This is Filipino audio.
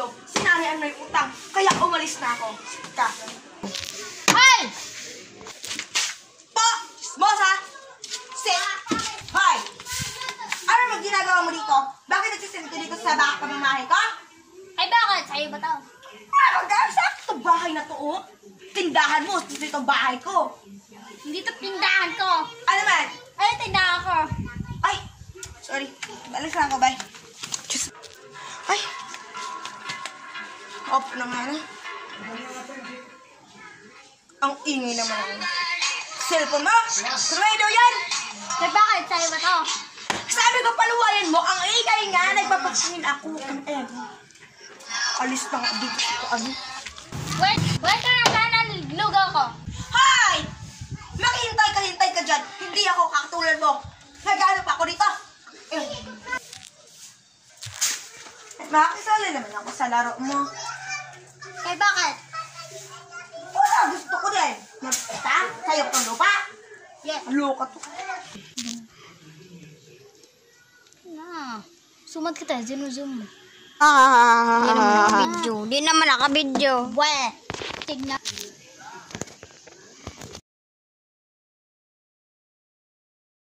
sa'yo. Sinarihan mo yung utang, kaya umalis na ako. Ka. Hoy! Po! Mosa! Sit! Hoy! Ano mo ginagawa mo dito? Bakit nagsisimito dito sa baka pamamahay ko? Ay bakit? Sa'yo ba to? Ano dahil sa itong bahay na to, oh? Tindahan mo, dito itong bahay ko. Hindi to tindahan Off na nga na. Ang ingay naman ako. Cellphone mo? Truedo yan! Ay bakit? Sa'yo ba to? Sabi ko paluwayan mo, ang ingay nga, nagpapaksinin ako. Ang. Alis na ako dito. Ano? Wait, wait ka na sana lugaw ko. Hi! Maghintay ka, hintay ka dyan. Hindi ako kakatulad mo. Nagano pa ako dito. Eh. Makakisali naman ako sa laro mo. Ay bakit? Wala, gusto ko din. Magpita, sa'yo ko lupa. Yes. Loka to. Na. Sumat kita, zoom. Di Ah, naman nakabidyo. Di naman nakabidyo. Bwe. Tignan.